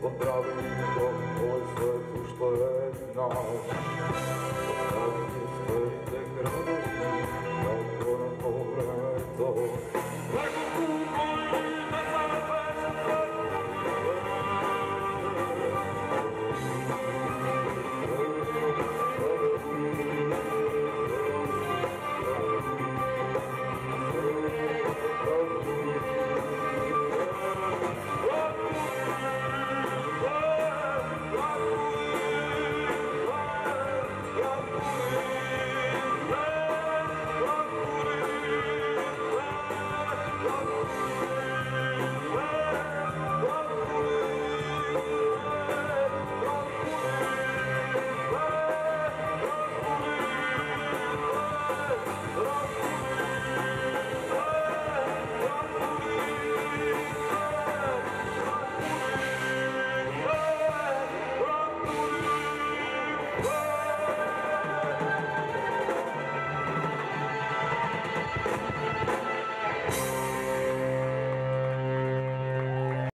What dragen niet op, ooit voor het voetbal.